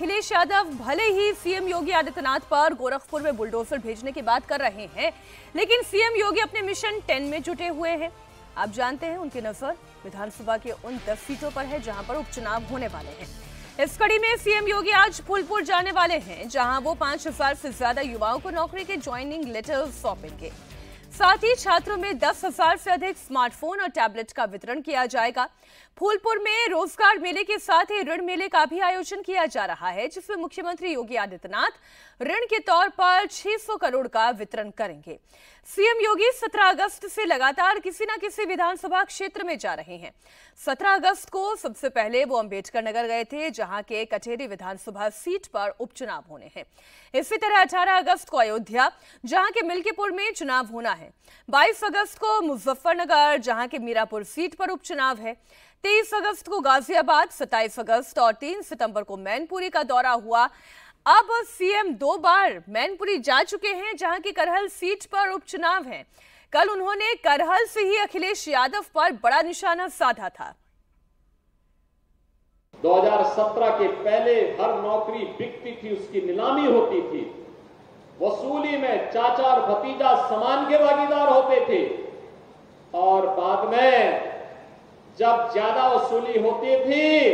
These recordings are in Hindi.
अखिलेश यादव भले ही सीएम योगी आदित्यनाथ पर गोरखपुर में बुलडोजर भेजने की बात कर रहे हैं, लेकिन सीएम योगी अपने मिशन 10 में जुटे हुए हैं। आप जानते हैं, उनकी नज़र विधानसभा के उन 10 सीटों पर है जहाँ पर उपचुनाव होने वाले हैं। इस कड़ी में सीएम योगी आज फूलपुर जाने वाले हैं, जहाँ वो पाँच हज़ार से ज़्यादा युवाओं को नौकरी के ज्वाइनिंग लेटर सौंपेंगे। साथ ही छात्रों में दस हज़ार से अधिक स्मार्टफ़ोन और टैबलेट का वितरण किया जाएगा। फूलपुर में रोज़गार मेले के साथ ही ऋण मेले का भी आयोजन किया जा रहा है, जिसमें मुख्यमंत्री योगी आदित्यनाथ ऋण के तौर पर 600 करोड़ का वितरण करेंगे। सीएम योगी 17 अगस्त से लगातार किसी न किसी विधानसभा क्षेत्र में जा रहे हैं। 17 अगस्त को सबसे पहले वो अंबेडकर नगर गए थे, जहाँ के कचेरी विधानसभा सीट पर उपचुनाव होने हैं। इसी तरह 18 अगस्त को अयोध्या, जहाँ के मिल्कीपुर में चुनाव होना है। 22 अगस्त को मुजफ्फरनगर, जहाँ के मीरापुर सीट पर उपचुनाव है। 23 अगस्त को गाजियाबाद 27 अगस्त और 3 सितंबर को मैनपुरी का दौरा हुआ। अब सीएम दो बार मैनपुरी जा चुके हैं, जहाँ की करहल सीट पर उपचुनाव है। कल उन्होंने करहल से ही अखिलेश यादव पर बड़ा निशाना साधा था। 2017 के पहले हर नौकरी बिकती थी, उसकी नीलामी होती थी। वसूली में चाचा और भतीजा समान के भागीदार होते थे। और बाद में जब ज़्यादा वसूली होती थी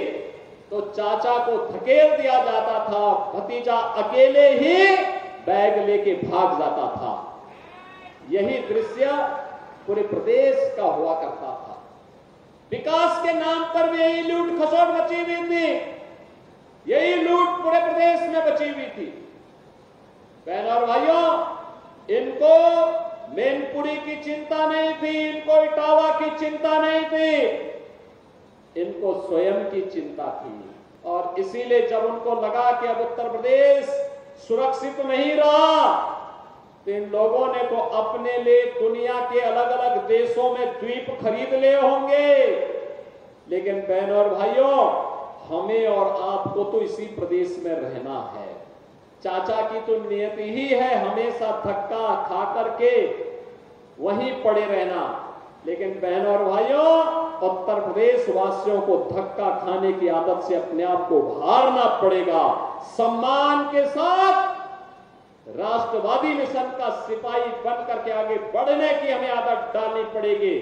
तो चाचा को धकेल दिया जाता था, भतीजा अकेले ही बैग लेके भाग जाता था। यही दृश्य पूरे प्रदेश का हुआ करता था। विकास के नाम पर भी यही लूट खसोट बची हुई थी। यही लूट पूरे प्रदेश में बची हुई थी। बहन और भाइयों, इनको मेनपुरी की चिंता नहीं थी, इनको इटावा की चिंता नहीं थी। इनको स्वयं की चिंता थी। और इसीलिए जब उनको लगा कि अब उत्तर प्रदेश सुरक्षित नहीं रहा तो इन लोगों ने तो अपने लिए दुनिया के अलग अलग देशों में द्वीप खरीद ले होंगे। लेकिन बहनों और भाइयों, हमें और आपको तो इसी प्रदेश में रहना है। चाचा की तो नियति ही है, हमेशा धक्का खा करके वहीं पड़े रहना। लेकिन बहनों और भाइयों उत्तर प्रदेश वासियों को धक्का खाने की आदत से अपने आप को हारना पड़ेगा। सम्मान के साथ राष्ट्रवादी मिशन का सिपाही बन करके आगे बढ़ने की हमें आदत डालनी पड़ेगी।